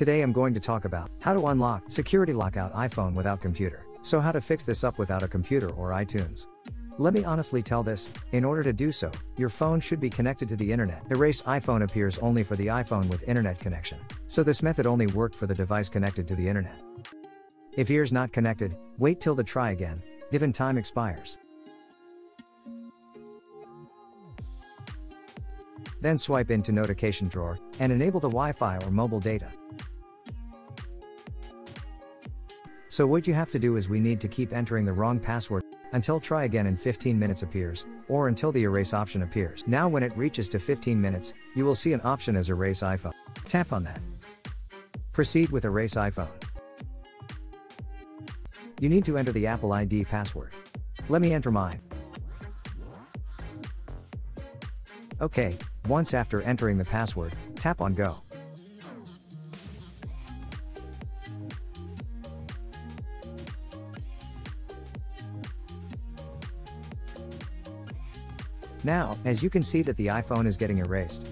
Today I'm going to talk about how to unlock security lockout iPhone without computer. So how to fix this up without a computer or iTunes. Let me honestly tell this, in order to do so, your phone should be connected to the internet. Erase iPhone appears only for the iPhone with internet connection. So this method only worked for the device connected to the internet. If ears not connected, wait till the try again, given time expires. Then swipe into notification drawer and enable the Wi-Fi or mobile data. So what you have to do is we need to keep entering the wrong password until try again in 15 minutes appears, or until the erase option appears. Now when it reaches to 15 minutes, you will see an option as erase iPhone. Tap on that. Proceed with erase iPhone. You need to enter the Apple ID password. Let me enter mine. OK, once after entering the password, tap on Go. Now, as you can see that the iPhone is getting erased.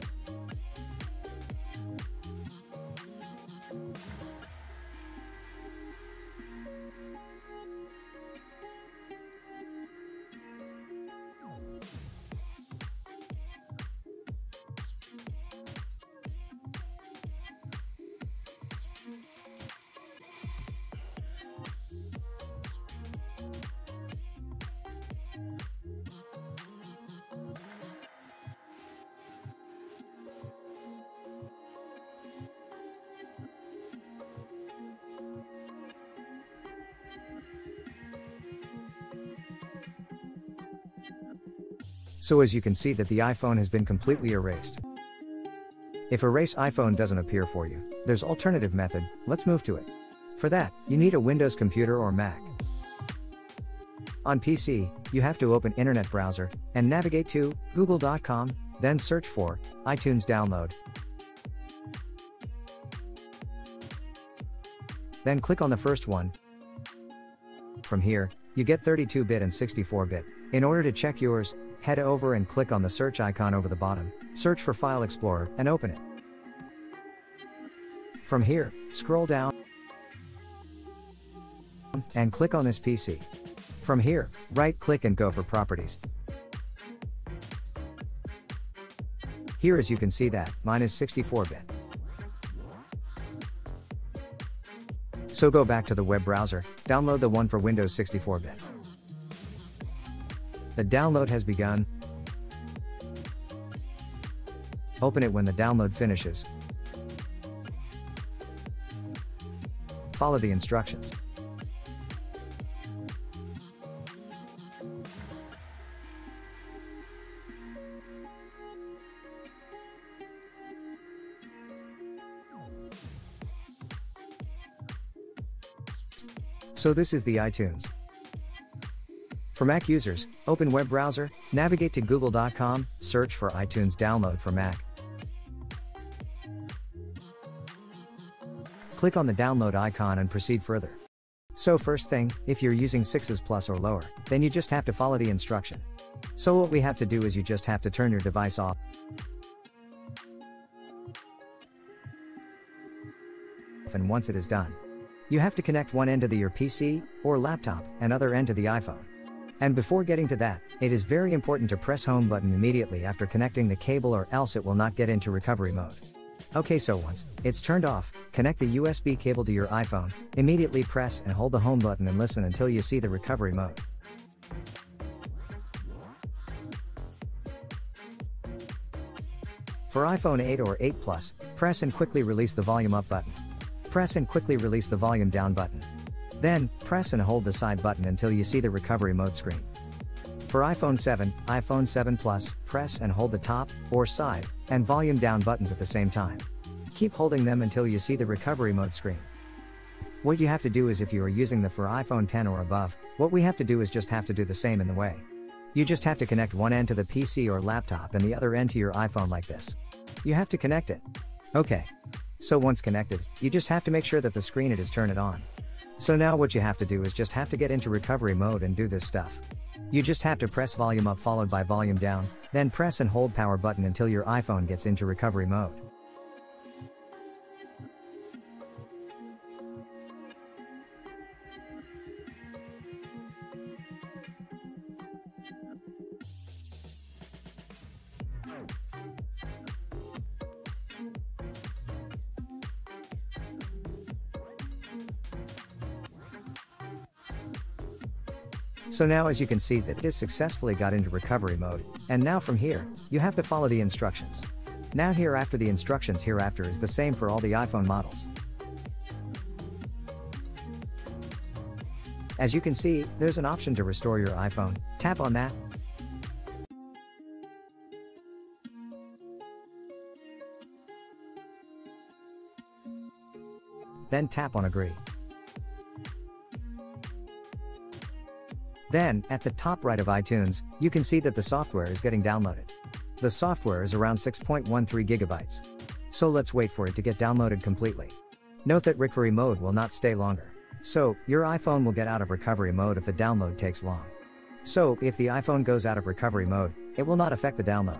So as you can see that the iPhone has been completely erased. If erase iPhone doesn't appear for you, there's alternative method, let's move to it. For that, you need a Windows computer or Mac. On PC, you have to open internet browser and navigate to google.com, then search for iTunes download. Then click on the first one. From here, you get 32-bit and 64-bit. In order to check yours, head over and click on the search icon over the bottom, search for File Explorer, and open it. From here, scroll down and click on this PC. From here, right click and go for Properties. Here as you can see that, mine is 64-bit. So go back to the web browser, download the one for Windows 64-bit. The download has begun. Open it when the download finishes. Follow the instructions. So this is the iTunes. For Mac users, open web browser, navigate to google.com, search for iTunes download for Mac. Click on the download icon and proceed further. So first thing, if you're using 6s plus or lower, then you just have to follow the instruction. So what we have to do is you just have to turn your device off. And once it is done, you have to connect one end to the your PC or laptop and other end to the iPhone. And before getting to that, it is very important to press home button immediately after connecting the cable or else it will not get into recovery mode. Okay so once it's turned off, connect the USB cable to your iPhone, immediately press and hold the home button and listen until you see the recovery mode. For iPhone 8 or 8 Plus, press and quickly release the volume up button. Press and quickly release the volume down button. Then, press and hold the side button until you see the recovery mode screen. For iPhone 7, iPhone 7 Plus, press and hold the top, or side, and volume down buttons at the same time. Keep holding them until you see the recovery mode screen. What you have to do is if you are using the for iPhone 10 or above, what we have to do is just have to do the same in the way. You just have to connect one end to the PC or laptop and the other end to your iPhone like this. You have to connect it. Okay. So once connected, you just have to make sure that the screen it is turn it on. So now what you have to do is just have to get into recovery mode and do this stuff. You just have to press volume up followed by volume down, then press and hold power button until your iPhone gets into recovery mode. So now as you can see that it successfully got into recovery mode, and now from here, you have to follow the instructions. Now here after the instructions hereafter is the same for all the iPhone models. As you can see, there's an option to restore your iPhone, tap on that. Then tap on agree. Then, at the top right of iTunes, you can see that the software is getting downloaded. The software is around 6.13 gigabytes. So let's wait for it to get downloaded completely. Note that recovery mode will not stay longer. So, your iPhone will get out of recovery mode if the download takes long. So, if the iPhone goes out of recovery mode, it will not affect the download.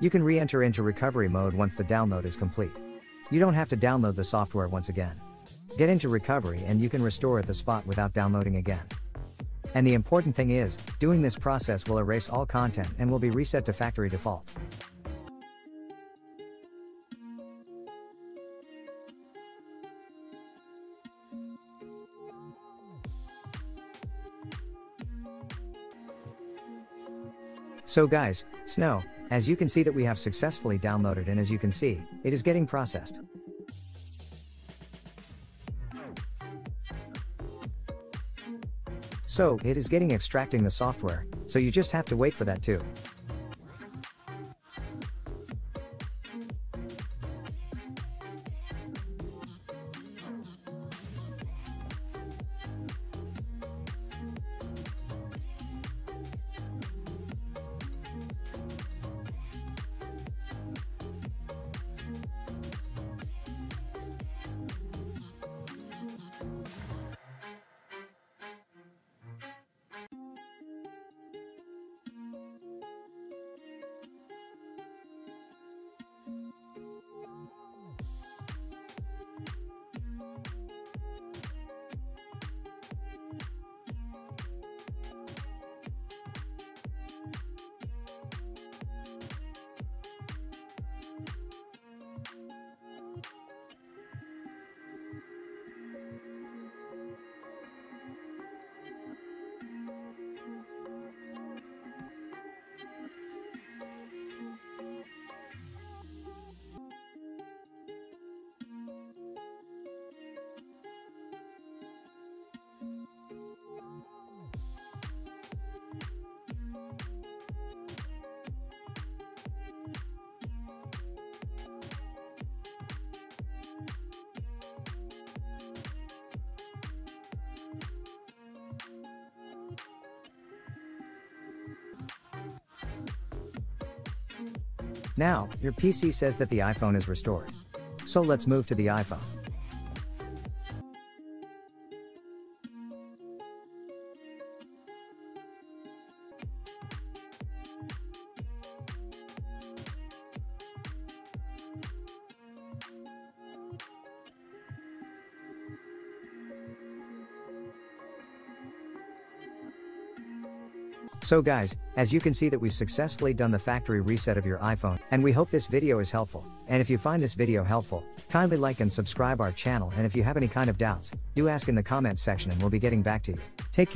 You can re-enter into recovery mode once the download is complete. You don't have to download the software once again. Get into recovery and you can restore at the spot without downloading again. And the important thing is, doing this process will erase all content and will be reset to factory default. So guys, Snow, as you can see that we have successfully downloaded and as you can see, it is getting processed. So, it is getting extracting the software, so you just have to wait for that too. Now, your PC says that the iPhone is restored. So let's move to the iPhone. So guys, as you can see that we've successfully done the factory reset of your iPhone, and we hope this video is helpful. And if you find this video helpful, kindly like and subscribe our channel and if you have any kind of doubts, do ask in the comments section and we'll be getting back to you. Take care.